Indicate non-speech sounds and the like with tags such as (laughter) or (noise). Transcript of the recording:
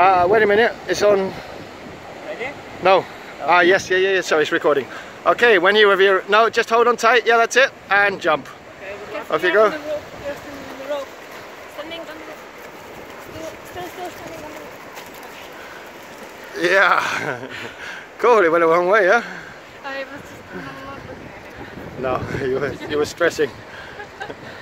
Uh, wait a minute, it's on. Ready? No. Ah, yes, yeah, yeah, yeah, sorry, it's recording. Okay, when you have your. No, just hold on tight, yeah, that's it, and jump. Okay. Off you go. Yeah. (laughs) cool, it went a long way, yeah? I was just... No, (laughs) you were, you were stressing. (laughs)